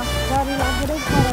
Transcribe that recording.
Dari lagi dari